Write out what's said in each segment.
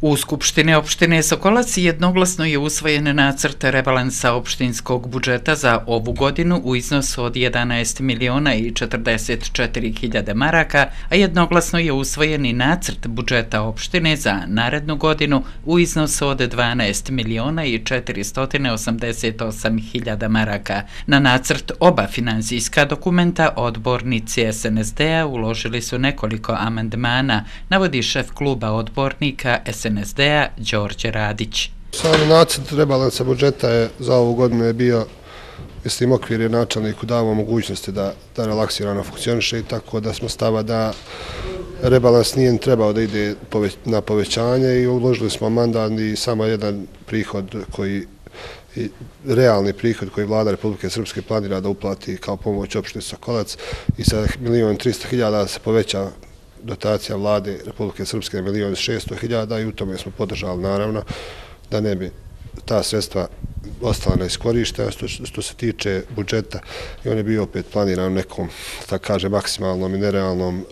U Skupštine opštine Sokolac jednoglasno je usvojen nacrt rebalansa opštinskog budžeta za ovu godinu u iznosu od 11 miliona i 44 hiljade maraka, a jednoglasno je usvojen i nacrt budžeta opštine za narednu godinu u iznosu od 12 miliona i 488 hiljada maraka. Na nacrt oba finansijska dokumenta odbornici SNSD-a uložili su nekoliko amandmana, navodi šef kluba odbornika SNSD SNSD-a Đorđe Radić. Sam nacrt rebalansa budžeta je za ovu godinu je bio mislim, okvir je načelniku davo mogućnosti da, da relaksirano funkcioniše i tako da smo stava da rebalans nije trebao da ide na povećanje i uložili smo mandat i samo jedan prihod koji i realni prihod koji vlada Republike Srpske planira da uplati kao pomoć opštine Sokolac i sa milijon 300 hiljada se poveća dotacija vlade Republike Srpske na milijon i šesto hiljada i u tome smo podržali naravno da ne bi ta sredstva ostala neiskorište, što, što se tiče budžeta i on je bio opet planiran u nekom, tako kaže, maksimalnom i nerealnom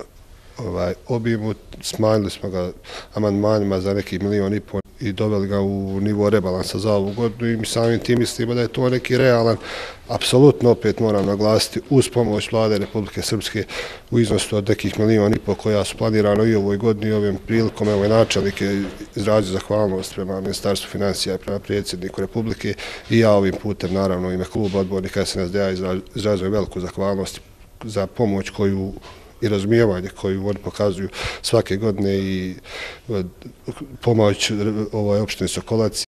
ovaj, obimu. Smanjili smo ga amandmanima za neki milion i pol i doveli ga u nivo rebalansa za ovu godinu i mi samim tim mislimo da je to neki realan, apsolutno opet moram naglasiti, uz pomoć vlade Republike Srpske u iznosu od nekih milijon i po koja su planirano i ovoj godini i ovim prilikom. Evo je načelnik je izrađu zahvalnost prema Ministarstvu financija i prema predsjedniku Republike i ja ovim putem, naravno, ime kluba odbornika SNSD-a izrađujem veliku zahvalnost za pomoć koju i razumijevanje koju oni pokazuju svake godine i e, pomoć ovoj opštine Sokolac.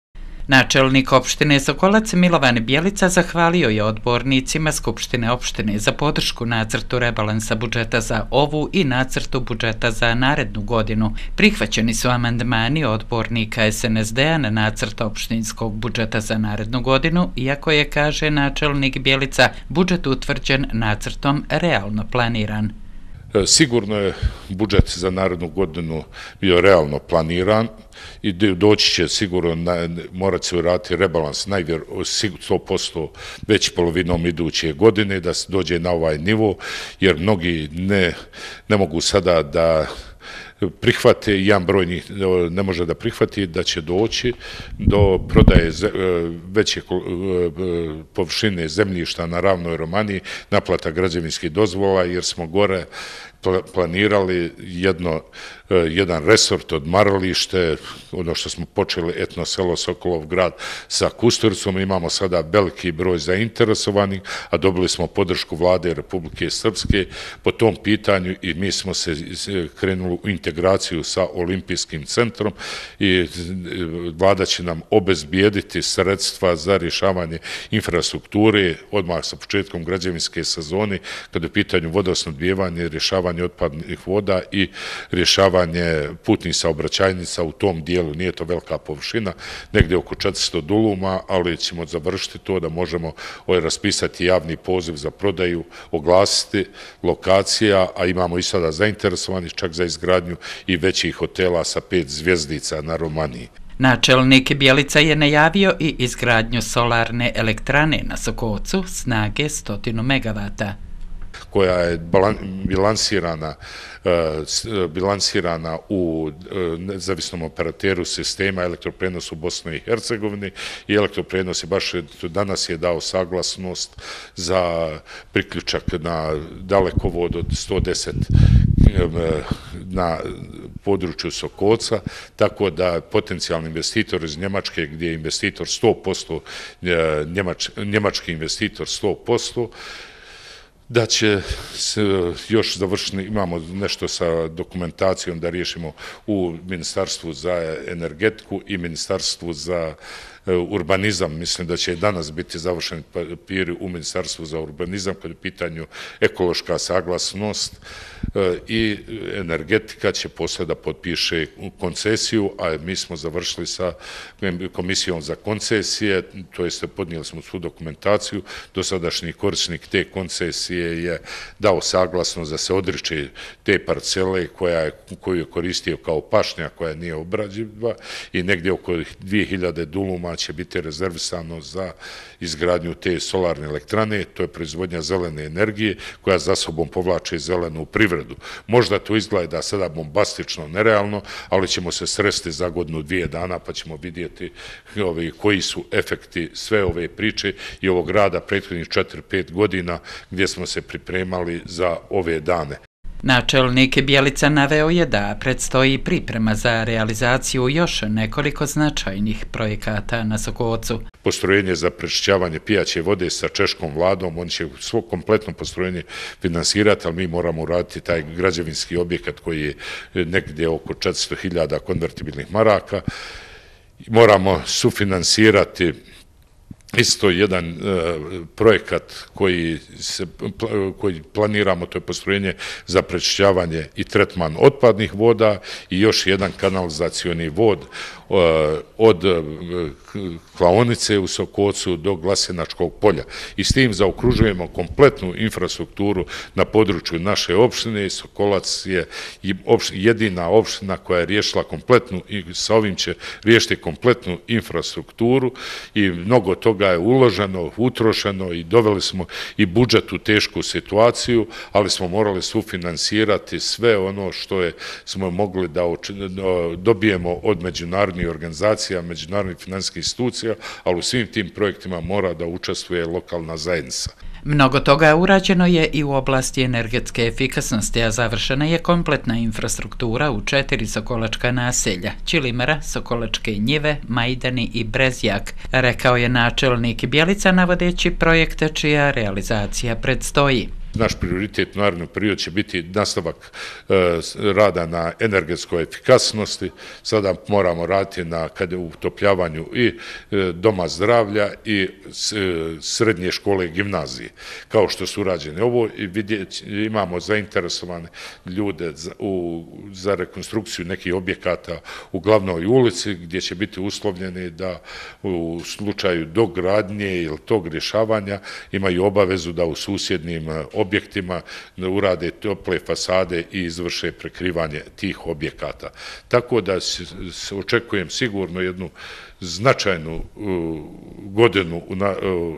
Načelnik opštine Sokolac Milovan Bjelica zahvalio je odbornicima Skupštine opštine za podršku nacrtu rebalansa budžeta za ovu i nacrtu budžeta za narednu godinu. Prihvaćeni su amandmani odbornika SNSD-a na nacrt opštinskog budžeta za narednu godinu, iako je, kaže načelnik Bjelica, budžet utvrđen nacrtom realno planiran. E, sigurno je budžet za narodnu godinu bio realno planiran i doći će sigurno, morat se urati rebalans najvjer 100% već polovinom iduće godine da se dođe na ovaj nivo, jer mnogi ne, ne mogu sada da prihvate, jedan broj njih ne može da prihvati, da će doći do prodaje e, veće e, površine zemljišta na ravnoj Romaniji, naplata građevinskih dozvola, jer smo gore planirali jedno, e, jedan resort od Marlište, ono što smo počeli etno selo Sokolov grad sa Kusturicom, imamo sada veliki broj zainteresovanih, a dobili smo podršku vlade Republike Srpske. Po tom pitanju i mi smo se krenuli u integraciju sa olimpijskim centrom i e, vlada će nam obezbijediti sredstva za rješavanje infrastrukture odmah sa početkom građevinske sezone, kada je pitanju vodosnodbijevanje i rješavanje rješavanje otpadnih voda i rješavanje putnih saobraćajnica u tom dijelu. Nije to velika površina, negdje oko 400 duluma, ali ćemo završiti to da možemo ovaj, raspisati javni poziv za prodaju, oglasiti lokacija, a imamo i sada zainteresovanih čak za izgradnju i većih hotela sa pet zvjezdica na Romaniji. Načelnik Bjelica je najavio i izgradnju solarne elektrane na Sokocu snage 100 megavata koja je bilansirana e, e, bilansirana u e, nezavisnom operateru sistema elektroprenos u Bosni i Hercegovini i elektroprenos je baš danas je dao saglasnost za priključak na dalekovod od 110 na području Sokoca, tako da potencijalni investitor iz Njemačke, gdje je investitor 100%, njemački investitor 100%, da će se e, još završiti, imamo nešto sa dokumentacijom da riješimo u Ministarstvu za energetiku i Ministarstvu za e, urbanizam. Mislim da će danas biti završeni papiri u Ministarstvu za urbanizam kod je pitanju ekološka saglasnost e, i energetika će posle da potpiše koncesiju, a mi smo završili sa komisijom za koncesije, to jeste podnijeli smo svu dokumentaciju, dosadašnji korisnik te koncesije koje je dao saglasnost da se odriče te parcele koja je, koju je koristio kao pašnja koja nije obrađiva i negdje oko 2000 duluma će biti rezervisano za izgradnju te solarne elektrane, to je proizvodnja zelene energije koja za sobom povlače zelenu privredu. Možda to izgleda sada bombastično, nerealno, ali ćemo se sresti za godinu dvije dana pa ćemo vidjeti koji su efekti sve ove priče i ovog rada prethodnih 4-5 godina gdje smo se pripremali za ove dane. Načelnik Bjelica naveo je da predstoji priprema za realizaciju još nekoliko značajnih projekata na Sokocu. Postrojenje za prečišćavanje pijaće vode sa češkom vladom, on će svo kompletno postrojenje finansirati, ali mi moramo uraditi taj građevinski objekat koji je negdje oko 400.000 konvertibilnih maraka. Moramo sufinansirati isto jedan e, projekat koji se koji planiramo to je postrojenje za prečišćavanje i tretman otpadnih voda i još jedan kanalizacioni vod e, od e, klaonice u Sokocu do Glasenačkog polja. I s tim zaokružujemo kompletnu infrastrukturu na području naše opštine. Sokolac je jedina opština koja je riješila kompletnu i sa ovim će riješiti kompletnu infrastrukturu i mnogo toga je uloženo, utrošeno i doveli smo i budžet u tešku situaciju, ali smo morali sufinansirati sve ono što je smo mogli da dobijemo od međunarodnih organizacija, međunarodnih finanskih institucija, ali u svim tim projektima mora da učestvuje lokalna zajednica. Mnogo toga urađeno je i u oblasti energetske efikasnosti, a završena je kompletna infrastruktura u četiri sokolačka naselja, Čilimera, Sokolačke njive, Majdani i Brezjak, rekao je načelnik Bjelica navodeći projekte čija realizacija predstoji naš prioritet u narednom periodu će biti nastavak e, rada na energetskoj efikasnosti. Sada moramo raditi na kada utopljavanju i e, doma zdravlja i e, srednje škole i gimnazije, kao što su urađene ovo i imamo zainteresovane ljude za rekonstrukciju nekih objekata u glavnoj ulici gdje će biti uslovljeni da u slučaju dogradnje ili tog rješavanja imaju obavezu da u susjednim objekata objektima urade tople fasade i izvrše prekrivanje tih objekata. Tako da se očekujem sigurno jednu značajnu e, godinu e,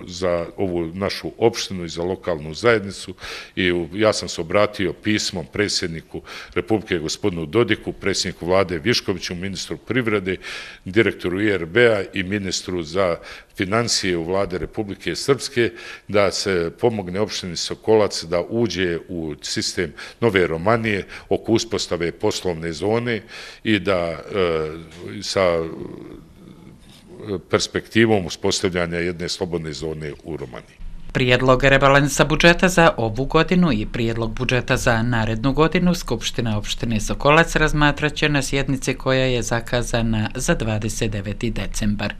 za ovu našu opštinu i za lokalnu zajednicu. I ja sam se obratio pismom predsjedniku Republike gospodinu Dodiku, predsjedniku vlade Viškoviću, ministru privrede, direktoru IRB-a i ministru za financije u vlade Republike Srpske da se pomogne opštini Sokolac da uđe u sistem nove Romanije oko uspostave poslovne zone i da sa perspektivom uspostavljanja jedne slobodne zone u Romaniji. Prijedlog rebalansa budžeta za ovu godinu i prijedlog budžeta za narednu godinu Skupština opštine Sokolac razmatraće na sjednici koja je zakazana za 29. decembar.